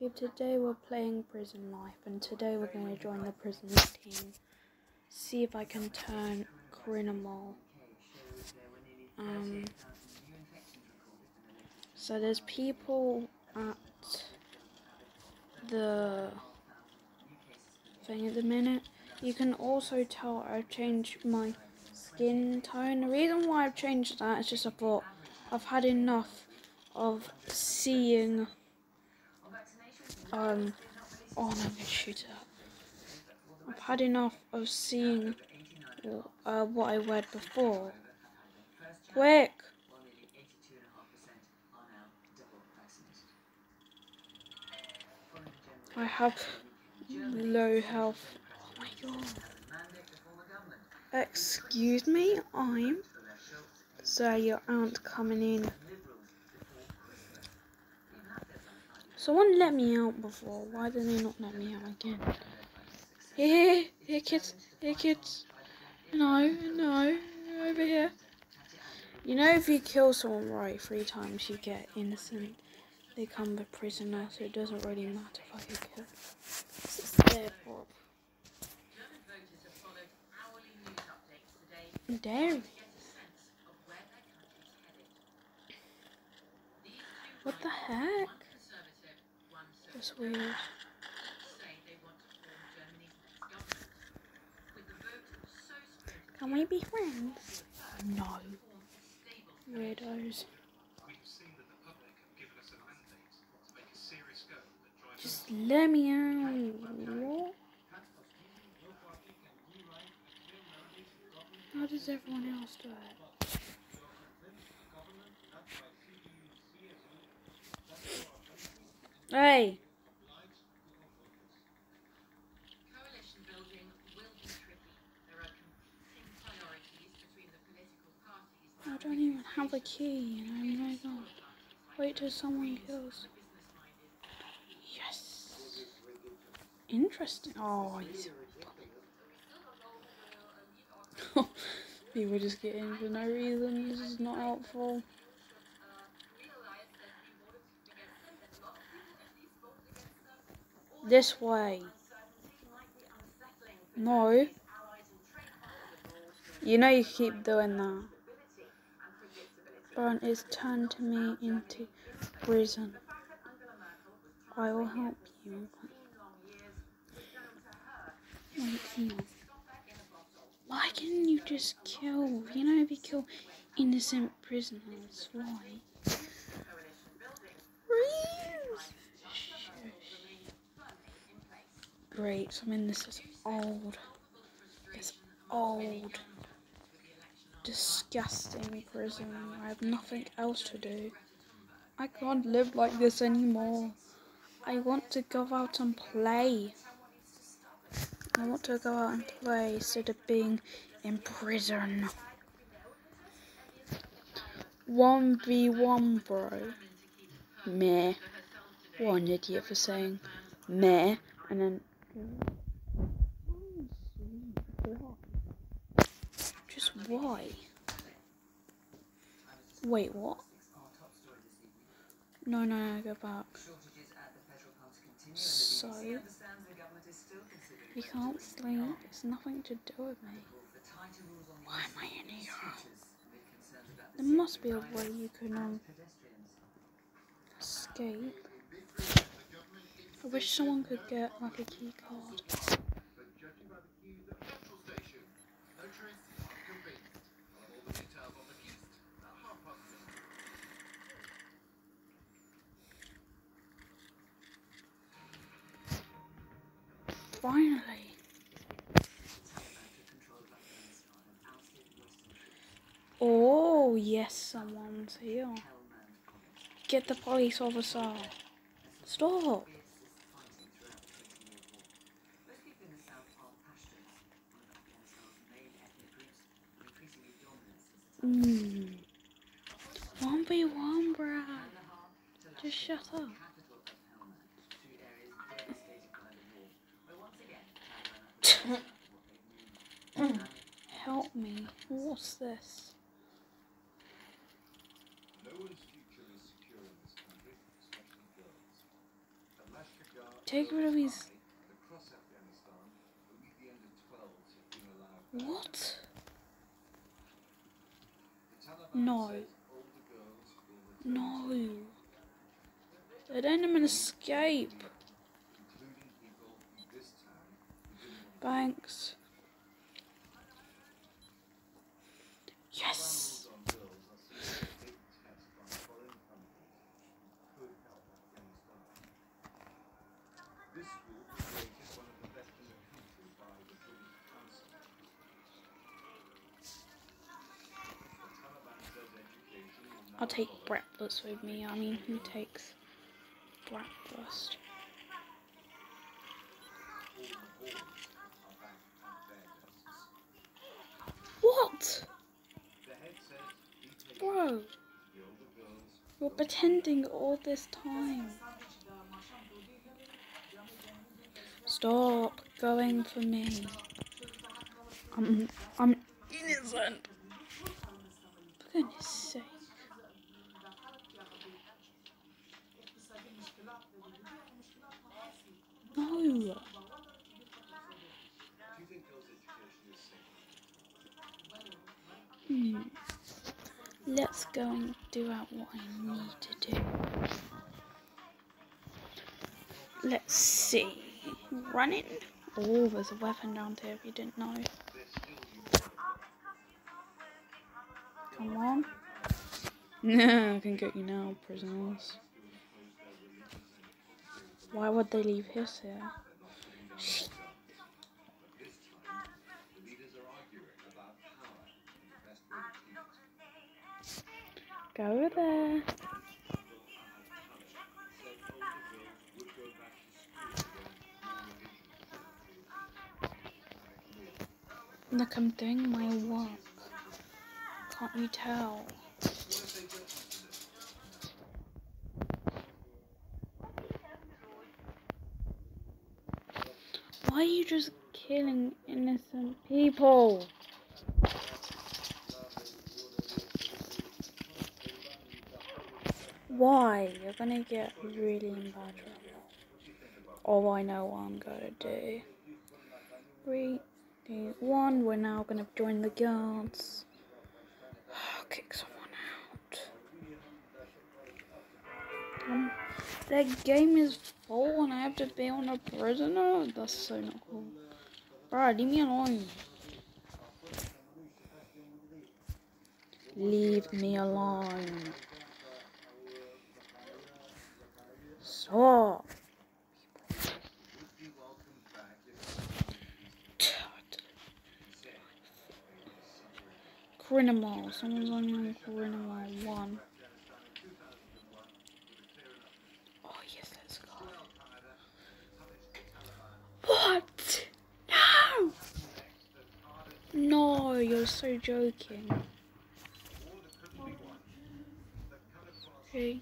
Today we're playing Prison Life, and today we're going to join the prison team. See if I can turn Criminal. Um, so there's people at the thing at the minute. You can also tell I've changed my skin tone. The reason why I've changed that is just I thought I've had enough of seeing um oh I'm gonna shoot up. I've had enough of seeing uh, what I read before. Quick! I have low health. Oh my god. Excuse me, I'm. Sir, your aunt coming in. Someone let me out before. Why did they not let me out again? Here, here, kids. Here, kids. No, no. Over here. You know, if you kill someone right three times, you get innocent. They come a prisoner, so it doesn't really matter if I killed. It's their fault. Dairy. What the heck? That's weird. Can we be friends? No. Weirdos. Just let me out. How does everyone else do it? Hey! Coalition building will be tricky. There are competing priorities between the political parties. I don't even have a key, and oh my god. Wait till someone kills. Yes! Interesting. Oh, he's. People just get in for no reason. This is not helpful. This way. No. You know you keep doing that. Burn is turned to me into prison. I will help you. Why can't you just kill? You know, if you kill innocent prisoners, why? Great, so I mean, this is old. It's old. Disgusting prison. I have nothing else to do. I can't live like this anymore. I want to go out and play. I want to go out and play instead of being in prison. 1v1, bro. Meh. What an idiot for saying meh and then. Just why? Wait, what? No, no, no, go back. So, you can't sleep. It's nothing to do with me. Why am I in here? There must be a way you can um, escape. I wish someone could get like a key card. Finally. Oh, yes, someone's here. Get the police officer. Stop. Hmm. 1v1, bruh. Just shut up. Help me. What's this? No take rid of his. Across Afghanistan, only the end of 12s have been allowed. What? The Taliban No. says older girls will return No. They don't even escape. including people in this town who didn't want Thanks. Yes. I'll take breakfast with me. I mean, who takes breakfast? What? Bro, You're pretending all this time. Stop going for me. I'm I'm innocent. For goodness sake. No. Hmm. Let's go and do out what I need to do. Let's see. Running. Oh, there's a weapon down there if you didn't know. Come on. No, I can get you now, prisoners. Why would they leave his here? More religion Look, I'm doing my work. Can't you tell? Why are you just killing innocent people? Why? You're gonna get really in bad trouble. Oh, I know what I'm gonna do. Three, two, one. We're now gonna join the guards. Kick someone out. Um, their game is full and I have to be on a prisoner? That's so not cool. Bro, leave me alone. Leave me alone. Stop. be welcomed back if Criminal. Someone's on criminal one. Oh yes, let's go. What? No! No, you're so joking. Okay.